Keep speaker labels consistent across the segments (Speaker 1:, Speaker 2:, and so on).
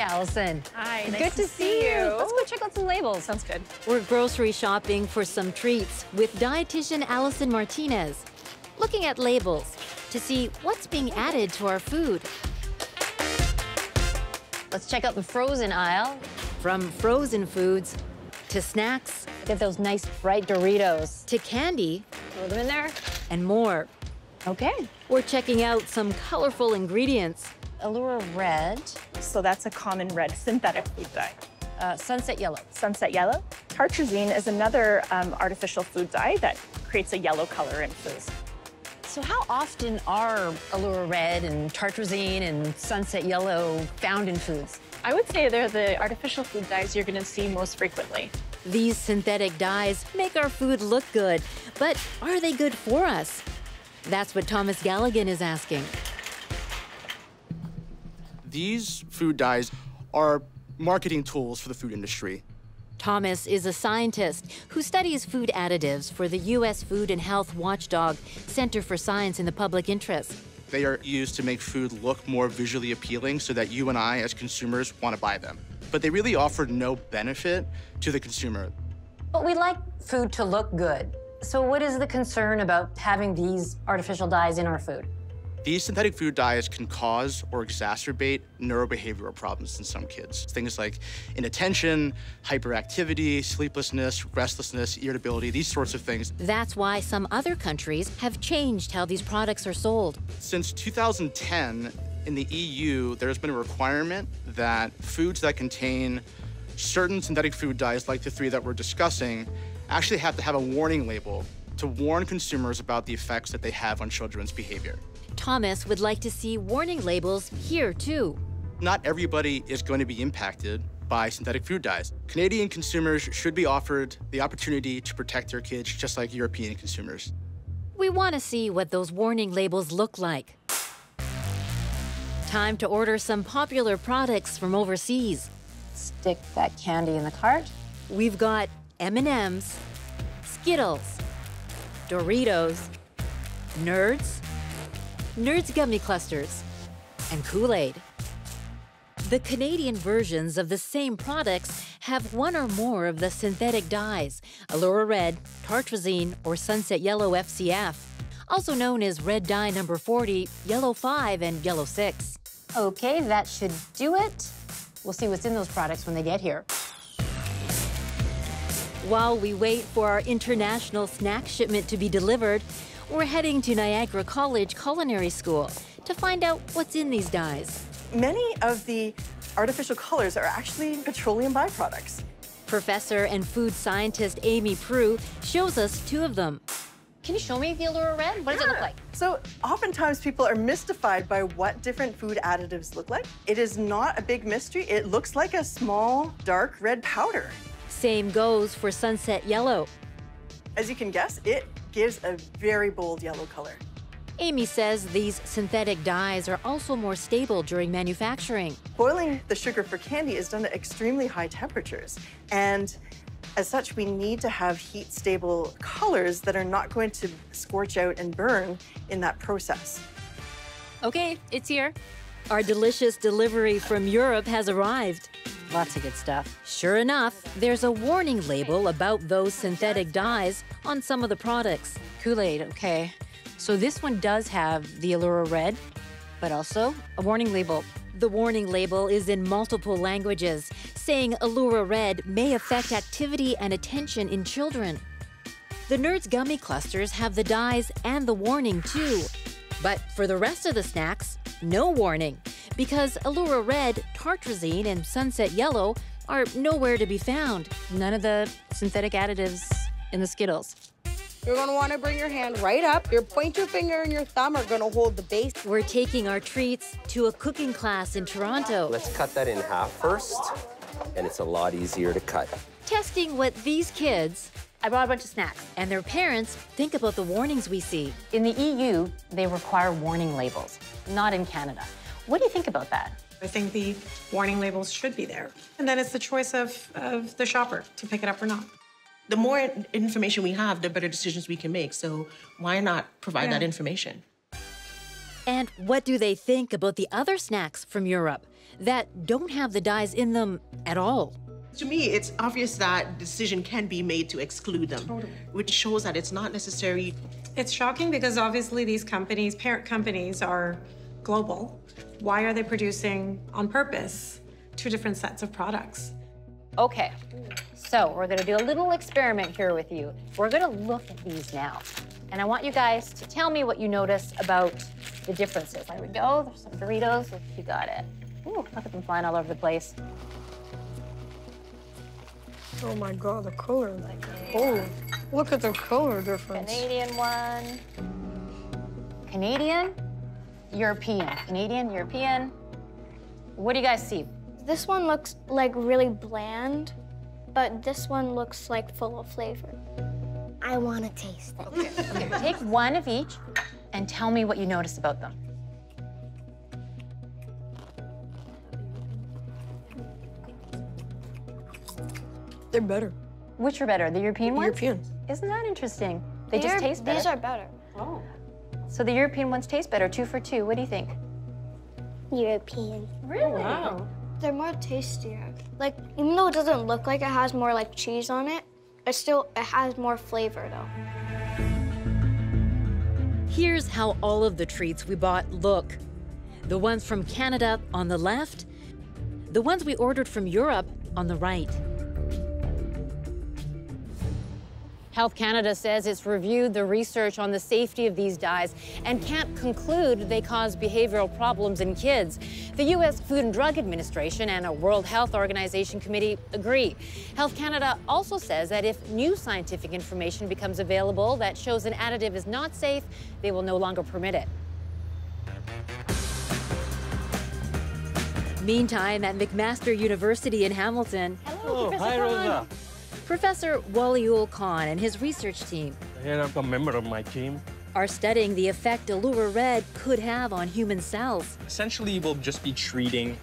Speaker 1: Allison.
Speaker 2: Hi, nice
Speaker 1: Good
Speaker 2: to
Speaker 1: to,
Speaker 2: see
Speaker 1: see you.
Speaker 2: you.
Speaker 1: Let's go check out some labels.
Speaker 2: Sounds good.
Speaker 3: We're grocery shopping for some treats with dietitian Allison Martinez, looking at labels to see what's being added to our food.
Speaker 1: Let's check out the frozen aisle.
Speaker 3: From frozen foods to snacks
Speaker 1: Look at those nice bright Doritos.
Speaker 3: to candy
Speaker 1: Throw them in there.
Speaker 3: and more.
Speaker 1: Okay.
Speaker 3: We're checking out some colorful ingredients.
Speaker 1: Allura Red,
Speaker 2: So that's a common red synthetic food dye.
Speaker 1: uh, Sunset Yellow.
Speaker 2: Sunset yellow. Tartrazine is another um, artificial food dye that creates a yellow color in foods.
Speaker 1: So how often are Allura Red and Tartrazine and Sunset Yellow found in foods?
Speaker 2: I would say they're the artificial food dyes you're going to see most frequently.
Speaker 3: These synthetic dyes make our food look good, but are they good for us? That's what Thomas Galligan is asking.
Speaker 4: These food dyes are marketing tools for the food industry.
Speaker 3: Thomas is a scientist who studies food additives for the U.S. Food and Health Watchdog Center for Science in the Public Interest.
Speaker 4: They are used to make food look more visually appealing so that you and I, as consumers, want to buy them. But they really offer no benefit to the consumer.
Speaker 1: But we like food to look good. So what is the concern about having these artificial dyes in our food?
Speaker 4: These synthetic food dyes can cause or exacerbate neurobehavioral problems in some kids. Things like inattention, hyperactivity, sleeplessness, restlessness, irritability, these sorts of things.
Speaker 3: That's why some other countries have changed how these products are sold.
Speaker 4: Since 2010, in the EU, there's been a requirement that foods that contain certain synthetic food dyes, like the three that we're discussing, actually have to have a warning label to warn consumers about the effects that they have on children's behavior.
Speaker 3: Thomas would like to see warning labels here too.
Speaker 4: Not everybody is going to be impacted by synthetic food dyes. Canadian consumers should be offered the opportunity to protect their kids just like European consumers.
Speaker 3: We want to see what those warning labels look like. Time to order some popular products from overseas.
Speaker 1: Stick that candy in the cart.
Speaker 3: We've got M&Ms, Skittles, Doritos, Nerds, Nerds gummy clusters, and Kool-Aid. The Canadian versions of the same products have one or more of the synthetic dyes, Allura Red, Tartrazine, or Sunset Yellow FCF, also known as Red Dye Number 40, Yellow 5, and Yellow 6.
Speaker 1: Okay, that should do it. We'll see what's in those products when they get here.
Speaker 3: While we wait for our international snack shipment to be delivered, we're heading to Niagara College Culinary School to find out what's in these dyes.
Speaker 5: Many of the artificial colors are actually petroleum byproducts.
Speaker 3: Professor and food scientist Amy Proulx shows us two of them.
Speaker 1: Can you show me the Allura Red? What does it look like?
Speaker 5: So oftentimes people are mystified by what different food additives look like. It is not a big mystery. It looks like a small, dark red powder.
Speaker 3: Same goes for Sunset Yellow.
Speaker 5: As you can guess, it gives a very bold yellow color.
Speaker 3: Amy says these synthetic dyes are also more stable during manufacturing.
Speaker 5: Boiling the sugar for candy is done at extremely high temperatures. And as such, we need to have heat-stable colors that are not going to scorch out and burn in that process.
Speaker 3: Okay, it's here. Our delicious delivery from Europe has arrived.
Speaker 1: Lots of good stuff.
Speaker 3: Sure enough, there's a warning label about those synthetic dyes on some of the products.
Speaker 1: Kool-Aid, okay. So this one does have the Allura Red, but also a warning label.
Speaker 3: The warning label is in multiple languages, saying Allura Red may affect activity and attention in children. The Nerds gummy clusters have the dyes and the warning too. But for the rest of the snacks, no warning, because Allura Red, Tartrazine, and Sunset Yellow are nowhere to be found.
Speaker 1: None of the synthetic additives in the Skittles.
Speaker 6: You're gonna wanna bring your hand right up. Your pointer finger and your thumb are gonna hold the base.
Speaker 3: We're taking our treats to a cooking class in Toronto,
Speaker 7: Let's cut that in half first, and it's a lot easier to cut.
Speaker 3: testing what these kids
Speaker 1: I brought a bunch of snacks.
Speaker 3: and their parents think about the warnings we see.
Speaker 1: In the EU, they require warning labels, not in Canada. What do you think about that?
Speaker 8: I think the warning labels should be there. And then it's the choice of, of the shopper to pick it up or not.
Speaker 9: The more information we have, the better decisions we can make. So why not provide that information?
Speaker 3: And what do they think about the other snacks from Europe? that don't have the dyes in them at all.
Speaker 9: To me, it's obvious that decision can be made to exclude them, which shows that it's not necessary.
Speaker 8: It's shocking because obviously these companies, parent companies, are global. Why are they producing on purpose two different sets of products?
Speaker 1: Okay, so we're gonna do a little experiment here with you. We're gonna look at these now. And I want you guys to tell me what you notice about the differences. There we go, there's some Doritos, you got it. Ooh, look at them flying all over the place.
Speaker 6: Oh my god, the color. Oh, look at the color difference.
Speaker 1: Canadian one. Canadian, European. Canadian, European. What do you guys see?
Speaker 10: This one looks like really bland, but this one looks like full of flavor. I want to taste it.
Speaker 1: Okay, take one of each and tell me what you notice about them.
Speaker 6: They're better.
Speaker 1: Which are better, the European ones?
Speaker 6: European.
Speaker 1: Isn't that interesting? They
Speaker 10: They're-
Speaker 1: just taste better.
Speaker 10: These are better.
Speaker 1: Oh. So the European ones taste better, two for two. What do you think?
Speaker 10: European.
Speaker 1: Really?
Speaker 8: Oh, wow.
Speaker 10: They're more tastier. Like, even though it doesn't look like it has more like cheese on it, it still it has more flavor though.
Speaker 3: Here's how all of the treats we bought look. The ones from Canada on the left, the ones we ordered from Europe on the right.
Speaker 1: Health Canada says it's reviewed the research on the safety of these dyes and can't conclude they cause behavioral problems in kids. The U.S. Food and Drug Administration and a World Health Organization committee agree. Health Canada also says that if new scientific information becomes available that shows an additive is not safe, they will no longer permit it.
Speaker 3: Meantime, at McMaster University in Hamilton,
Speaker 11: Oh, hi, Rosa.
Speaker 3: Professor Waliul Khan and his research team
Speaker 11: Here I'm a member of my team.
Speaker 3: are studying the effect Allura Red could have on human cells
Speaker 12: Essentially, we'll just be treating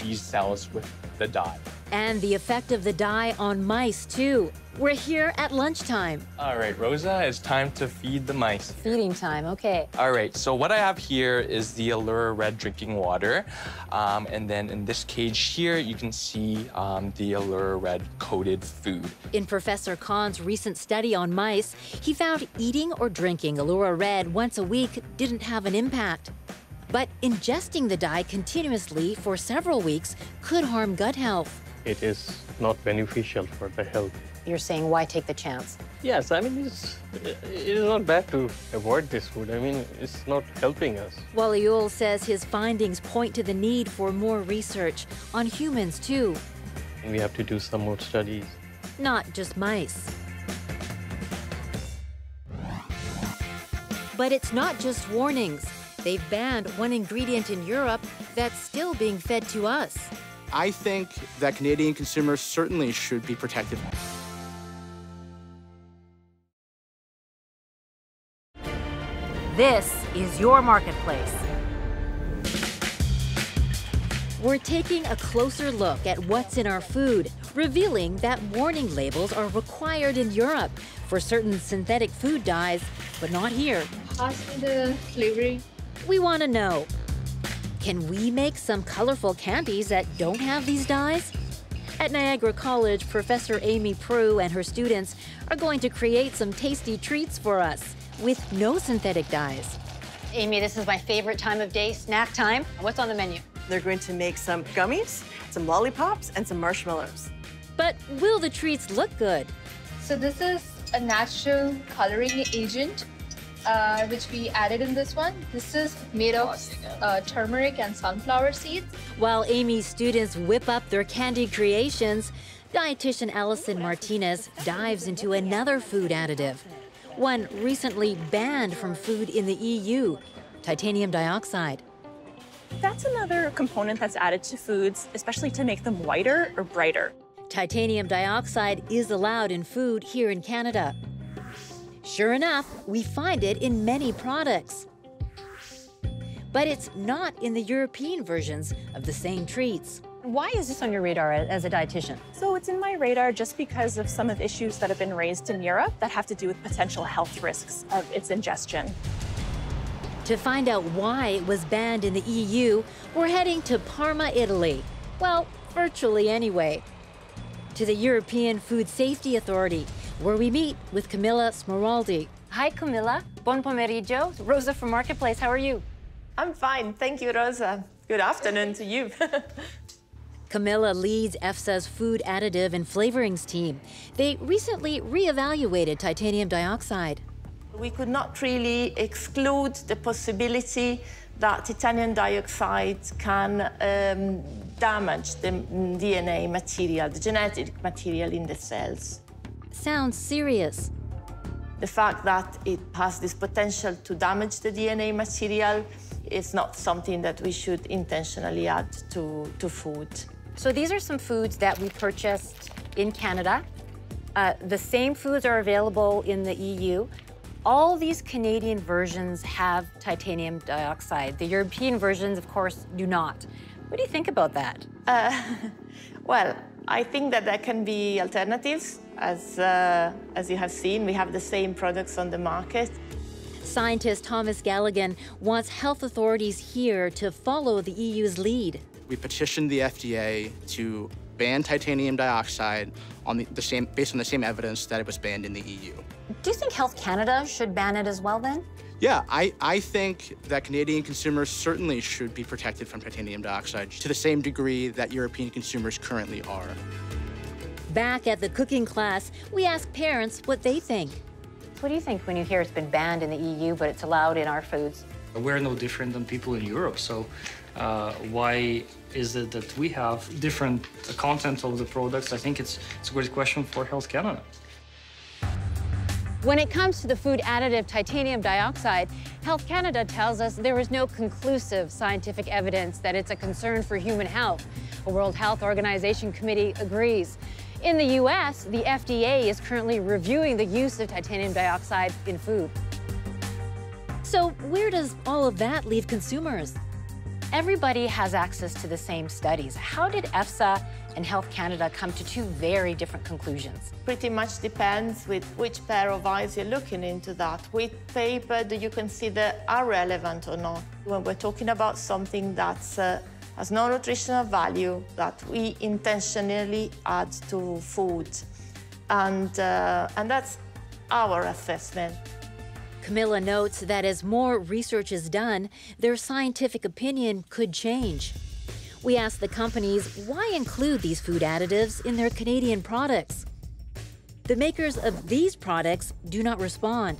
Speaker 12: these cells with the dye.
Speaker 3: And the effect of the dye on mice, too. We're here at lunchtime.
Speaker 12: All right, Rosa, it's time to feed the mice.
Speaker 1: Feeding time, okay.
Speaker 12: All right, so what I have here is the Allura Red drinking water. Um, and then in this cage here, you can see um, the Allura Red coated food.
Speaker 3: In Professor Khan's recent study on mice, he found eating or drinking Allura Red once a week didn't have an impact. But ingesting the dye continuously for several weeks could harm gut health.
Speaker 11: It is not beneficial for the health.
Speaker 1: You're saying why take the chance?
Speaker 11: Yes, I mean, it's, it is not bad to avoid this food. I mean, it's not helping us.
Speaker 3: Waliul says his findings point to the need for more research on humans, too,
Speaker 11: We have to do some more studies.
Speaker 3: not just mice. But it's not just warnings. They've banned one ingredient in Europe that's still being fed to us.
Speaker 4: I think that Canadian consumers certainly should be protected.
Speaker 3: This is your marketplace. We're taking a closer look at what's in our food, revealing that warning labels are required in Europe for certain synthetic food dyes, but not here.
Speaker 13: Ask me the flavoring.
Speaker 3: We want to know can we make some colorful candies that don't have these dyes? At Niagara College, Professor Amy Proulx and her students are going to create some tasty treats for us with no synthetic dyes.
Speaker 1: Amy, this is my favorite time of day, snack time. What's on the menu?
Speaker 5: They're going to make some gummies, some lollipops, and some marshmallows.
Speaker 3: But will the treats look good?
Speaker 13: So this is a natural coloring agent, uh, which we added in this one. This is made of uh, turmeric and sunflower seeds.
Speaker 3: While Amy's students whip up their candy creations, dietitian Allison Martinez dives into another food additive, one recently banned from food in the EU titanium dioxide.
Speaker 2: That's another component that's added to foods, especially to make them whiter or brighter.
Speaker 3: Titanium dioxide is allowed in food here in Canada. Sure enough, we find it in many products. But it's not in the European versions of the same treats.
Speaker 1: Why is this on your radar as a dietitian?
Speaker 2: So it's in my radar just because of some of issues that have been raised in Europe that have to do with potential health risks of its ingestion.
Speaker 3: To find out why it was banned in the EU, we're heading to Parma, Italy. Well, virtually anyway. To the European Food Safety Authority, where we meet with Camilla Smeraldi.
Speaker 1: Hi, Camilla. Buon pomeriggio. Rosa from Marketplace. How are you?
Speaker 14: I'm fine. Thank you, Rosa. Good afternoon to you.
Speaker 3: Camilla leads EFSA's food additive and flavorings team. They recently reevaluated titanium dioxide.
Speaker 14: We could not really exclude the possibility that titanium dioxide can um, damage the DNA material, the genetic material in the cells.
Speaker 3: Sounds serious.
Speaker 14: The fact that it has this potential to damage the DNA material is not something that we should intentionally add to, to food.
Speaker 1: So these are some foods that we purchased in Canada. Uh, the same foods are available in the EU. All these Canadian versions have titanium dioxide. The European versions, of course, do not. What do you think about that?
Speaker 14: Uh, well, I think that there can be alternatives. As, uh, as you have seen, we have the same products on the market.
Speaker 3: Scientist Thomas Galligan wants health authorities here to follow the EU's lead.
Speaker 4: We petitioned the FDA to ban titanium dioxide on the, the same, based on the same evidence that it was banned in the EU.
Speaker 1: Do you think Health Canada should ban it as well then?
Speaker 4: Yeah, I, I think that Canadian consumers certainly should be protected from titanium dioxide to the same degree that European consumers currently are.
Speaker 3: Back at the cooking class, we ask parents what they think.
Speaker 1: What do you think when you hear it's been banned in the EU, but it's allowed in our foods?
Speaker 15: We're no different than people in Europe, so uh, why is it that we have different content of the products? I think it's, it's a great question for Health Canada.
Speaker 1: When it comes to the food additive titanium dioxide, Health Canada tells us there is no conclusive scientific evidence that it's a concern for human health. A World Health Organization committee agrees. In the US, the FDA is currently reviewing the use of titanium dioxide in food.
Speaker 3: So where does all of that leave consumers?
Speaker 1: Everybody has access to the same studies. How did EFSA and Health Canada come to two very different conclusions?
Speaker 14: Pretty much depends with which pair of eyes you're looking into that. Which paper do you consider are relevant or not? When we're talking about something that's uh, has no nutritional value that we intentionally add to food. And, uh, and that's our assessment.
Speaker 3: Camilla notes that as more research is done, their scientific opinion could change. We asked the companies why include these food additives in their Canadian products. The makers of these products do not respond.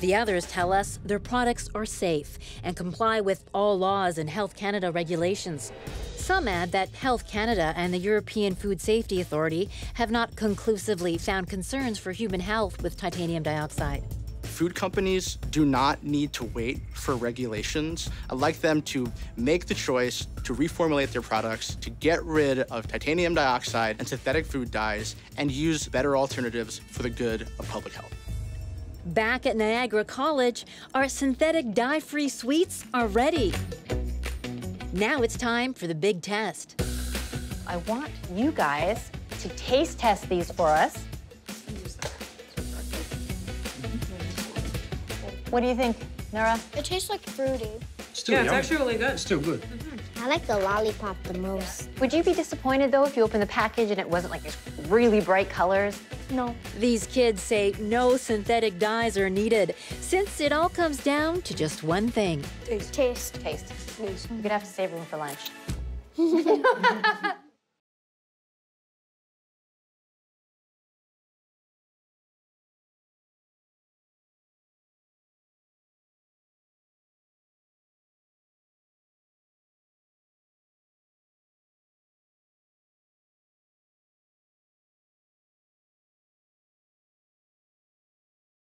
Speaker 3: The others tell us their products are safe and comply with all laws and Health Canada regulations. Some add that Health Canada and the European Food Safety Authority have not conclusively found concerns for human health with titanium dioxide.
Speaker 4: Food companies do not need to wait for regulations. I'd like them to make the choice to reformulate their products to get rid of titanium dioxide and synthetic food dyes and use better alternatives for the good of public health.
Speaker 3: Back at Niagara College, our synthetic dye-free sweets are ready. Now it's time for the big test.
Speaker 1: I want you guys to taste test these for us. What do you think, Nora?
Speaker 10: It tastes like fruity.
Speaker 15: Still
Speaker 8: yeah, it's
Speaker 15: yummy.
Speaker 8: actually really good.
Speaker 15: It's Still good. Mm-hmm.
Speaker 10: I like the lollipop the most.
Speaker 1: Would you be disappointed though if you opened the package and it wasn't like these really bright colors?
Speaker 10: No.
Speaker 3: These kids say no synthetic dyes are needed, since it all comes down to just one thing.
Speaker 10: Taste. Taste.
Speaker 1: Taste. You're gonna have to save room for lunch.